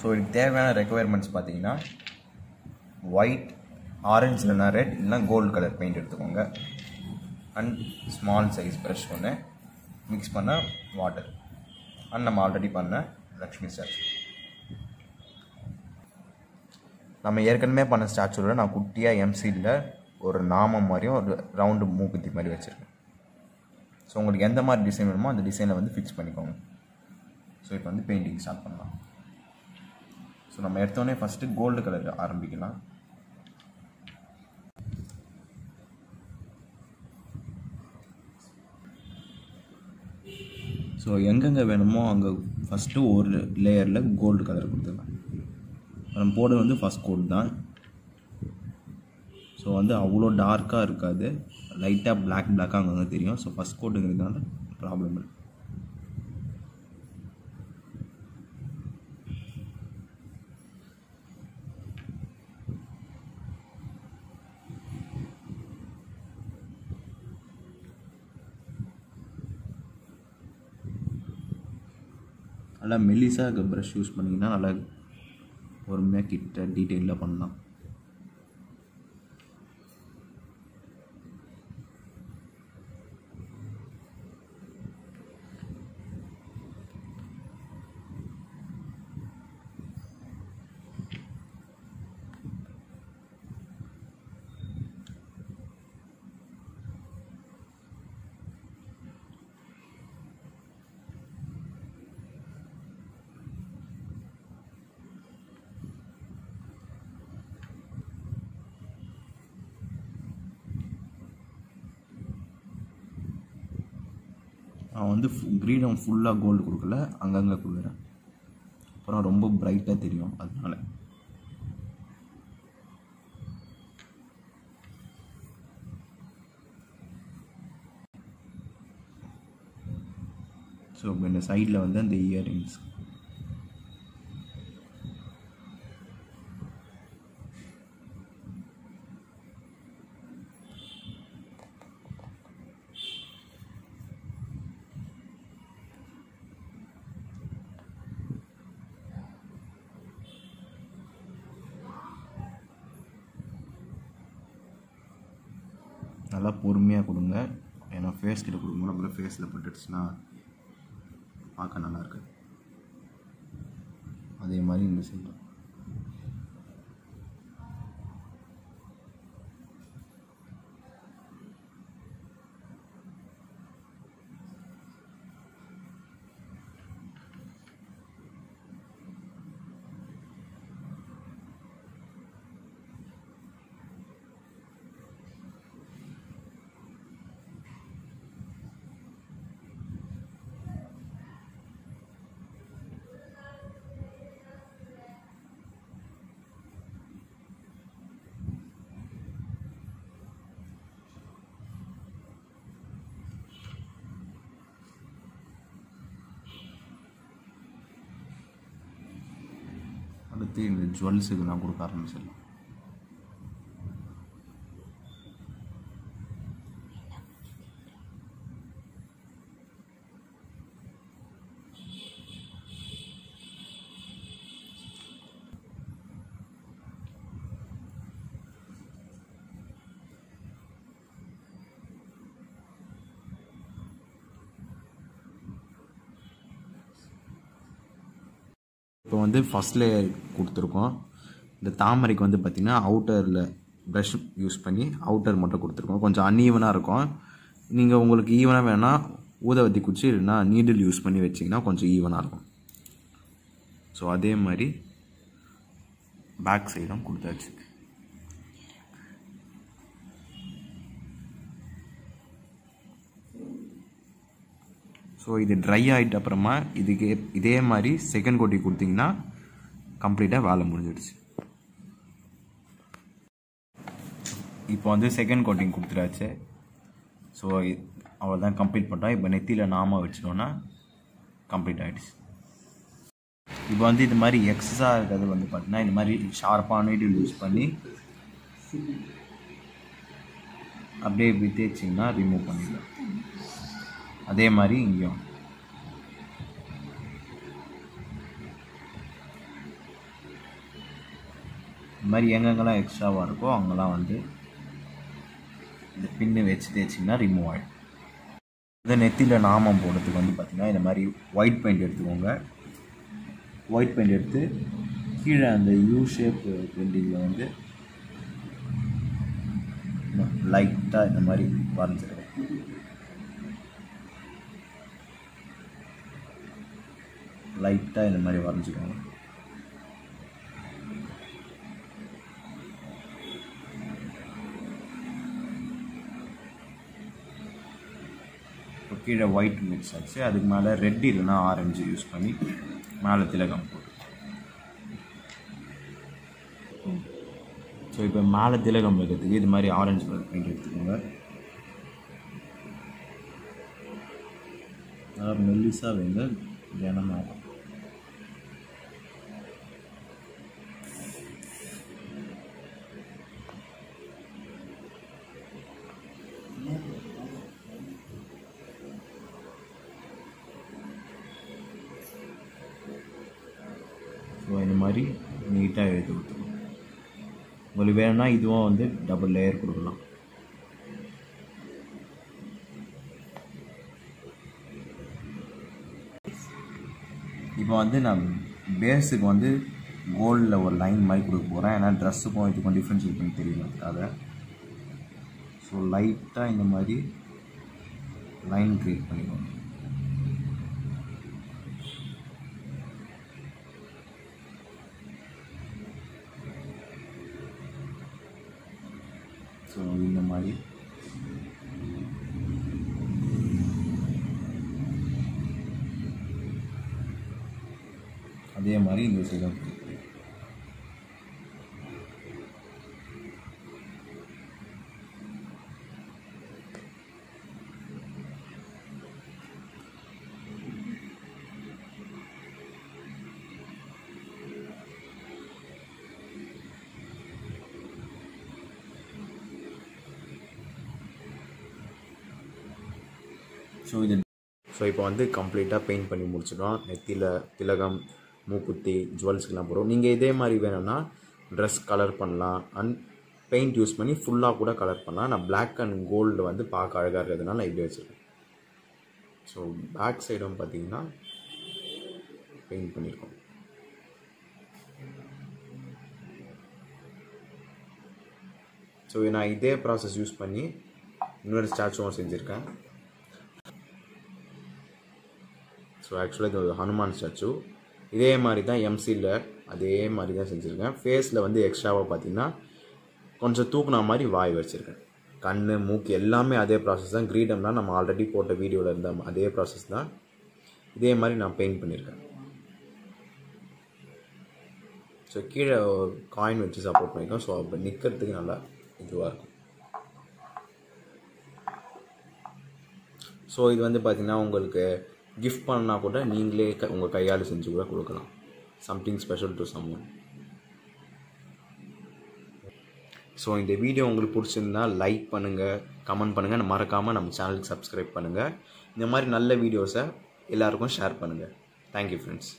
So இதுக்கு தேவையான requirements பார்த்தீங்கன்னா ஒயிட் ஆரஞ்சு இல்லைனா ரெட் இல்லைனா கோல்டு கலர் பெயிண்ட் எடுத்துக்கோங்க. அண்ட் ஸ்மால் சைஸ் ப்ரஷ் ஒன்று மிக்ஸ் பண்ண வாட்டர் அண்ட் நம்ம ஆல்ரெடி பண்ண லக்ஷ்மி ஸ்டாச்சு நம்ம ஏற்கனவே பண்ண ஸ்டாச்சுவில் நான் குட்டியாக எம்சியில் ஒரு நாமம் மாதிரியும் ஒரு ரவுண்டு மூக்குத்தி மாதிரி வச்சுருக்கேன். ஸோ உங்களுக்கு எந்த மாதிரி டிசைன் வேணுமோ அந்த டிசைனை வந்து ஃபிக்ஸ் பண்ணிக்கோங்க. ஸோ இப்போ வந்து பெயிண்டிங் ஸ்டார்ட் பண்ணலாம். ஸோ நம்ம எடுத்தோடனே ஃபஸ்ட்டு கோல்டு கலர் ஆரம்பிக்கலாம். ஸோ எங்கெங்கே வேணுமோ அங்கே ஃபஸ்ட்டு ஒரு லேயரில் கோல்டு கலர் கொடுத்துக்கலாம் நம்ம போடுறது வந்து ஃபஸ்ட் கோட் தான். ஸோ வந்து அவ்வளோ டார்க்காக இருக்காது. லைட்டாக பிளாக் பிளாக்காக அங்கங்கே தெரியும். ஸோ ஃபஸ்ட் கோட்டுங்கிறதுனால ப்ராப்ளம் இல்லை. நல்லா மெல்லிசாக இருக்க ப்ரஷ் யூஸ் பண்ணிங்கன்னா நல்லா பொறுமையாக கிட்ட டீட்டெயிலில் பண்ணலாம். நான் வந்து க்ரீடம் ஃபுல்லாக கோல்டு கொடுக்கல. அங்கங்கே கொடுக்குறேன் அப்புறம் ரொம்ப பிரைட்டாக தெரியும் அதனால. ஸோ இப்போ இந்த சைடில் வந்து அந்த இயரிங்ஸ் நல்லா பொறுமையாக கொடுங்க. ஏன்னா ஃபேஸ் கிட்ட கொடுக்கும்போது அப்புறம் ஃபேஸில் பட்டுடுச்சுன்னா பார்க்க நல்லா அதே மாதிரி இந்த சைடு அடுத்து இந்த ஜுவல்ஸ் இதெல்லாம் கொடுக்க ஆரம்பிச்சிடலாம். இப்போ வந்து ஃபஸ்ட் லேயர் கொடுத்துருக்கோம். இந்த தாமரைக்கு வந்து பார்த்திங்கன்னா அவுட்டரில் ப்ரஷ் யூஸ் பண்ணி அவுட்டர் மட்டும் கொடுத்துருக்கோம். கொஞ்சம் அன்ஈவனாக இருக்கும். நீங்கள் உங்களுக்கு ஈவனாக வேணால் ஊதவத்தி குச்சி இல்லைன்னா நீடில் யூஸ் பண்ணி வச்சிங்கன்னா கொஞ்சம் ஈவனாக இருக்கும். ஸோ அதே மாதிரி பேக் சைடும் கொடுத்தாச்சு. ஸோ இது ட்ரை ஆகிட்ட அப்புறமா இதுக்கு இதே மாதிரி செகண்ட் கோட்டி கொடுத்தீங்கன்னா கம்ப்ளீட்டாக வேலை முடிஞ்சிடுச்சு. இப்போ வந்து செகண்ட் கோட்டிங் கொடுத்துட்டாச்சு. ஸோ அவள் தான் கம்ப்ளீட் பண்ணிட்டோம். இப்போ நெத்தியில் நாம வச்சிட்டோன்னா கம்ப்ளீட் ஆகிடுச்சு இப்போ வந்து இது மாதிரி எக்ஸஸாக இருக்கிறது வந்து பார்த்தீங்கன்னா இந்த மாதிரி ஷார்ப்பான நீடில் யூஸ் பண்ணி அப்படியே இப்படி தேய்ச்சிங்கன்னா ரிமூவ் பண்ணிடலாம். அதே மாதிரி இங்கேயும். இந்த மாதிரி எங்கெங்கெல்லாம் எக்ஸ்ட்ராவாக இருக்கோ அங்கெல்லாம் வந்து இந்த பின்னு வச்சு தேய்ச்சிங்கன்னா ரிமூவ் ஆகிடும் இந்த நெத்தியில் நாமம் போடுறதுக்கு வந்து பார்த்திங்கன்னா இந்த மாதிரி ஒயிட் பெயிண்ட் எடுத்துக்கோங்க. ஒயிட் பெயிண்ட் எடுத்து கீழே அந்த யூ ஷேப் பெயிண்டிங்கில் வந்து லைட்டாக இந்த மாதிரி வரைஞ்சிருக்கேன் லைட்டாக இந்த மாதிரி வரைஞ்சிக்கோங்க. இப்போ கீழே ஒயிட் மிக்ஸ் ஆச்சு. அதுக்கு மேலே ரெட் இல்லைன்னா ஆரஞ்சு யூஸ் பண்ணி மேலே திலகம் போட்டு. ஸோ இப்போ மேலே திலகம் வைக்கிறதுக்கு இது மாதிரி ஆரஞ்சு கலர் பெயிண்ட் எடுத்துக்கோங்க. நல்லா மெல்லிஸாக வைங்க. தினமாக ஸோ இந்த மாதிரி நீட்டாக எழுதி கொடுத்துருவோம் உங்களுக்கு வேணும்னா இதுவும் வந்து டபுள் லேயர் கொடுக்கலாம். இப்போ வந்து நான் பேஸுக்கு வந்து கோல்டில் ஒரு லைன் மாதிரி கொடுக்க போகிறேன் ஏன்னா ட்ரெஸ்ஸுக்கும் இதுக்கும் டிஃப்ரென்ஸ் இருக்குன்னு தெரியல அதுக்காக. ஸோ லைட்டாக இந்த மாதிரி லைன் க்ரியேட் பண்ணிக்கோங்க. ஸோ இந்த மாதிரி அதே மாதிரி இந்த சைடும் ஸோ இது ஸோ இப்போ வந்து கம்ப்ளீட்டாக பெயிண்ட் பண்ணி முடிச்சிடும் நெத்தியில் திலகம் மூக்குத்தி ஜுவல்ஸ்க்கெலாம் போகிறோம் நீங்கள் இதே மாதிரி வேணும்னா ட்ரெஸ் கலர் பண்ணலாம். அண்ட் பெயிண்ட் யூஸ் பண்ணி ஃபுல்லாக கூட கலர் பண்ணலாம். நான் பிளாக் அண்ட் கோல்டு வந்து பார்க்க அழகாக இருக்கிறதுனால இப்படி வச்சுருக்கேன். ஸோ பேக் சைடும் பார்த்தீங்கன்னா பெயிண்ட் பண்ணியிருக்கோம். ஸோ நான் இதே ப்ராசஸ் யூஸ் பண்ணி இன்னொரு ஸ்டாச்சுவும் செஞ்சுருக்கேன். ஸோ ஆக்சுவலாக இது ஒரு ஹனுமான் ஸ்டாச்சு இதே மாதிரி தான் எம்சியில் அதே மாதிரி தான் செஞ்சுருக்கேன். ஃபேஸில் வந்து எக்ஸ்ட்ராவாக பார்த்தீங்கன்னா கொஞ்சம் தூக்குனா மாதிரி வாய் வச்சுருக்கேன். கண் மூக்கு எல்லாமே அதே ப்ராசஸ் தான். கிரீடம்லாம் நம்ம ஆல்ரெடி போட்ட வீடியோவில் இருந்த அதே ப்ராசஸ் தான். இதே மாதிரி நான் பெயிண்ட் பண்ணியிருக்கேன் ஸோ கீழே காயின் வச்சு சப்போர்ட் பண்ணியிருக்கோம் ஸோ அப்போ நிற்கிறதுக்கு நல்லா இதுவாக இருக்கும். ஸோ இது வந்து பார்த்திங்கன்னா உங்களுக்கு கிஃப்ட் பண்ணால் கூட நீங்களே க உங்கள் கையால் செஞ்சு கூட கொடுக்கலாம். Something special to someone so இந்த வீடியோ உங்களுக்கு பிடிச்சிருந்தா லைக் பண்ணுங்கள் கமெண்ட் பண்ணுங்கள் மறக்காமல் நம்ம சேனலுக்கு சப்ஸ்கிரைப் பண்ணுங்கள் இந்த மாதிரி நல்ல வீடியோஸை எல்லாருக்கும் ஷேர் பண்ணுங்கள் தேங்க்யூ ஃப்ரெண்ட்ஸ்